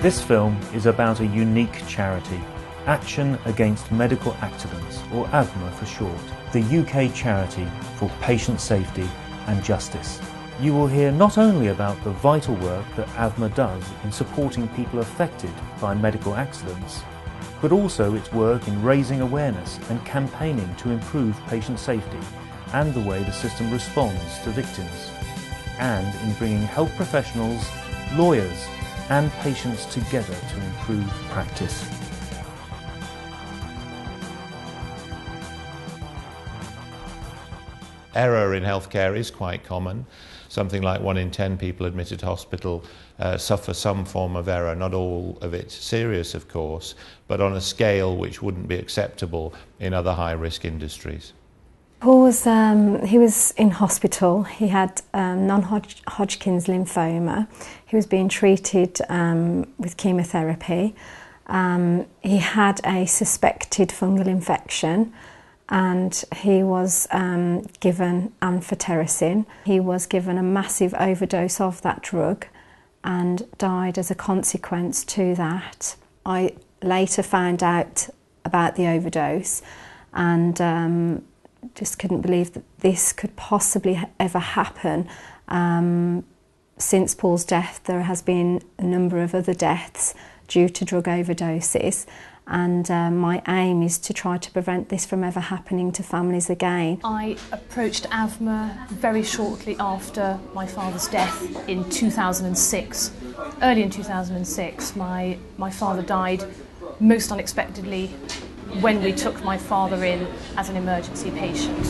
This film is about a unique charity, Action Against Medical Accidents, or AVMA for short, the UK charity for patient safety and justice. You will hear not only about the vital work that AVMA does in supporting people affected by medical accidents, but also its work in raising awareness and campaigning to improve patient safety and the way the system responds to victims, and in bringing health professionals, lawyers, and patients together to improve practice. Error in healthcare is quite common. Something like one in ten people admitted to hospital uh, suffer some form of error, not all of it serious, of course, but on a scale which wouldn't be acceptable in other high risk industries. Paul was, um, he was in hospital. He had um, non-Hodgkin's lymphoma. He was being treated um, with chemotherapy. Um, he had a suspected fungal infection and he was um, given amphotericin. He was given a massive overdose of that drug and died as a consequence to that. I later found out about the overdose and um, just couldn't believe that this could possibly ever happen. Um, since Paul's death, there has been a number of other deaths due to drug overdoses, and uh, my aim is to try to prevent this from ever happening to families again. I approached AVMA very shortly after my father's death in 2006. Early in 2006, my, my father died most unexpectedly when we took my father in as an emergency patient.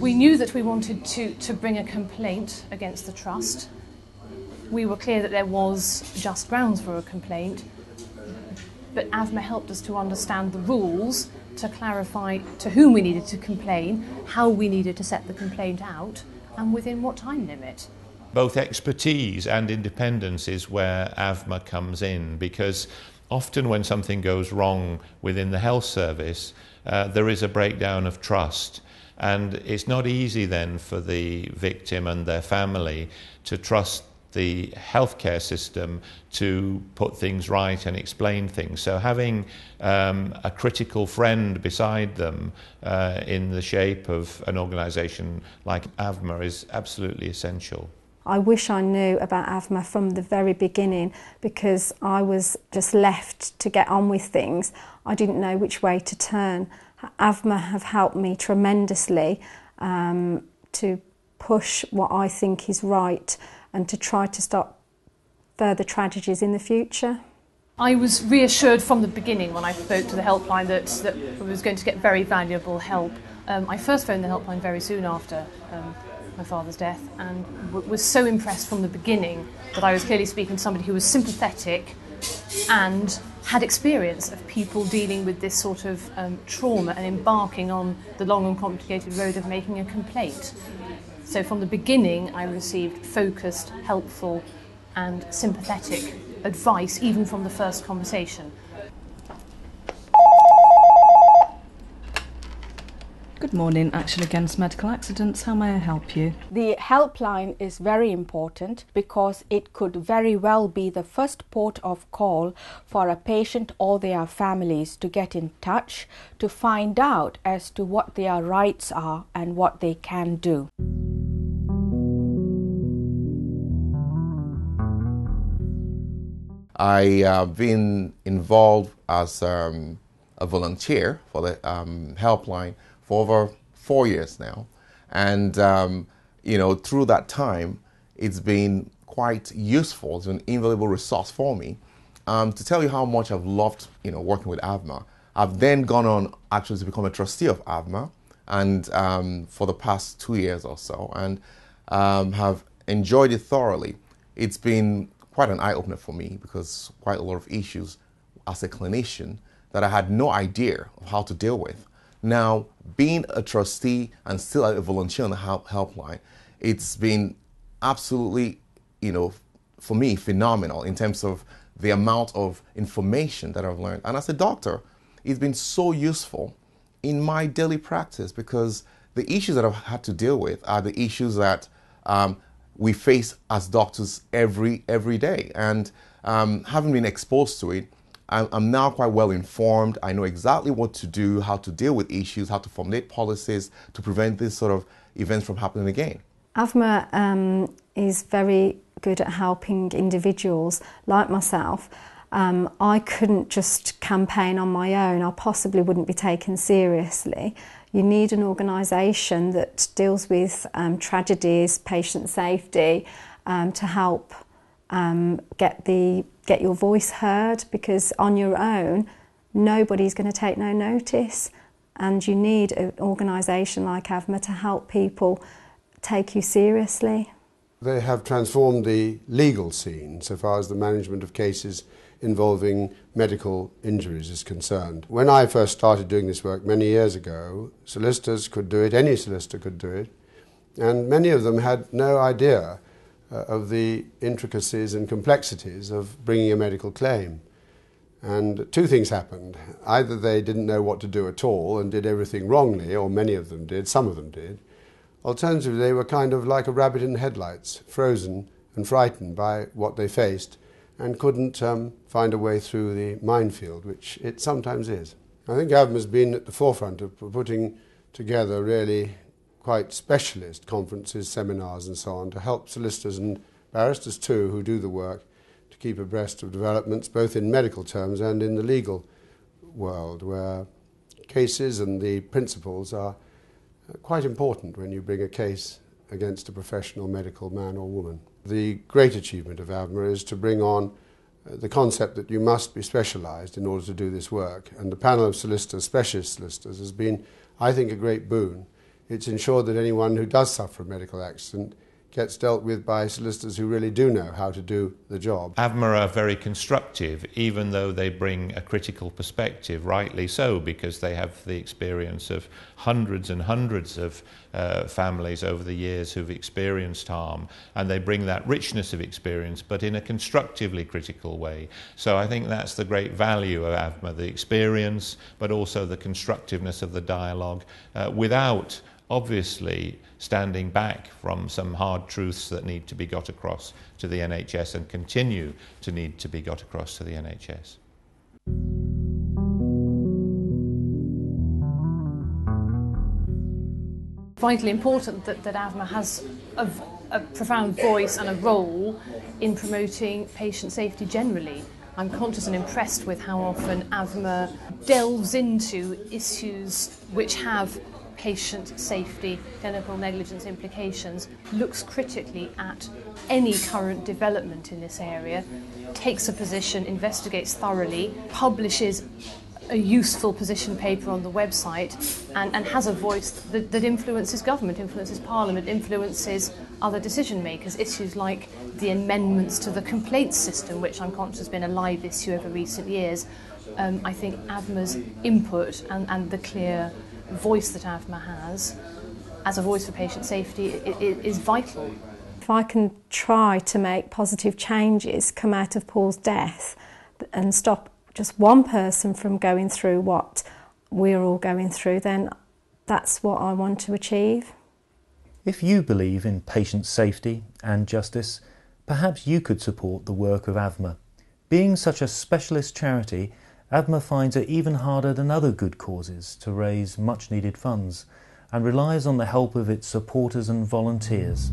We knew that we wanted to, to bring a complaint against the Trust we were clear that there was just grounds for a complaint, but AVMA helped us to understand the rules to clarify to whom we needed to complain, how we needed to set the complaint out, and within what time limit. Both expertise and independence is where AVMA comes in because often when something goes wrong within the health service, uh, there is a breakdown of trust. And it's not easy then for the victim and their family to trust the healthcare system to put things right and explain things. So having um, a critical friend beside them uh, in the shape of an organisation like AVMA is absolutely essential. I wish I knew about AVMA from the very beginning because I was just left to get on with things. I didn't know which way to turn. AVMA have helped me tremendously um, to push what I think is right and to try to stop further tragedies in the future. I was reassured from the beginning when I spoke to the helpline that, that I was going to get very valuable help. Um, I first phoned the helpline very soon after um, my father's death and w- was so impressed from the beginning that I was clearly speaking to somebody who was sympathetic and had experience of people dealing with this sort of um, trauma and embarking on the long and complicated road of making a complaint. So from the beginning, I received focused, helpful, and sympathetic advice, even from the first conversation. Good morning, Action Against Medical Accidents. How may I help you? The helpline is very important because it could very well be the first port of call for a patient or their families to get in touch to find out as to what their rights are and what they can do. I have uh, been involved as um, a volunteer for the um, helpline for over four years now. And, um, you know, through that time, it's been quite useful. It's an invaluable resource for me. Um, to tell you how much I've loved, you know, working with AVMA, I've then gone on actually to become a trustee of AVMA and um, for the past two years or so and um, have enjoyed it thoroughly. It's been quite an eye opener for me because quite a lot of issues as a clinician that I had no idea of how to deal with. Now, being a trustee and still a volunteer on the help, helpline, it's been absolutely, you know, for me, phenomenal in terms of the amount of information that I've learned. And as a doctor, it's been so useful in my daily practice because the issues that I've had to deal with are the issues that um, we face as doctors every every day. And um, having been exposed to it, I'm, now quite well informed. I know exactly what to do, how to deal with issues, how to formulate policies to prevent this sort of events from happening again. AVMA um, is very good at helping individuals like myself. Um, I couldn't just campaign on my own. I possibly wouldn't be taken seriously. You need an organisation that deals with um, tragedies, patient safety, um, to help um, get the get your voice heard. Because on your own, nobody's going to take no notice, and you need an organisation like AVMA to help people take you seriously. They have transformed the legal scene so far as the management of cases involving medical injuries is concerned. When I first started doing this work many years ago, solicitors could do it, any solicitor could do it, and many of them had no idea of the intricacies and complexities of bringing a medical claim. And two things happened. Either they didn't know what to do at all and did everything wrongly, or many of them did, some of them did, Alternatively, they were kind of like a rabbit in headlights, frozen and frightened by what they faced, and couldn't um, find a way through the minefield, which it sometimes is. I think AVMA has been at the forefront of putting together really quite specialist conferences, seminars, and so on to help solicitors and barristers too who do the work to keep abreast of developments both in medical terms and in the legal world, where cases and the principles are quite important when you bring a case against a professional medical man or woman. The great achievement of AVMA is to bring on the concept that you must be specialised in order to do this work. And the panel of solicitors, specialist solicitors, has been, I think, a great boon. It's ensured that anyone who does suffer a medical accident gets dealt with by solicitors who really do know how to do the job. AVMA are very constructive, even though they bring a critical perspective, rightly so, because they have the experience of hundreds and hundreds of uh, families over the years who've experienced harm, and they bring that richness of experience, but in a constructively critical way. So I think that's the great value of AVMA, the experience, but also the constructiveness of the dialogue, uh, without obviously standing back from some hard truths that need to be got across to the NHS and continue to need to be got across to the NHS. Vitally important that, that AVMA has a, a profound voice and a role in promoting patient safety generally. I'm conscious and impressed with how often AVMA delves into issues which have patient safety, clinical negligence implications, looks critically at any current development in this area, takes a position, investigates thoroughly, publishes a useful position paper on the website and, and has a voice that, that influences government, influences parliament, influences other decision makers. Issues like the amendments to the complaints system, which I'm conscious has been a live issue over recent years. Um, I think AVMA's input and, and the clear voice that AVMA has as a voice for patient safety is vital. If I can try to make positive changes come out of Paul's death and stop just one person from going through what we're all going through, then that's what I want to achieve. If you believe in patient safety and justice, perhaps you could support the work of AVMA. Being such a specialist charity, AVMA finds it even harder than other good causes to raise much needed funds and relies on the help of its supporters and volunteers.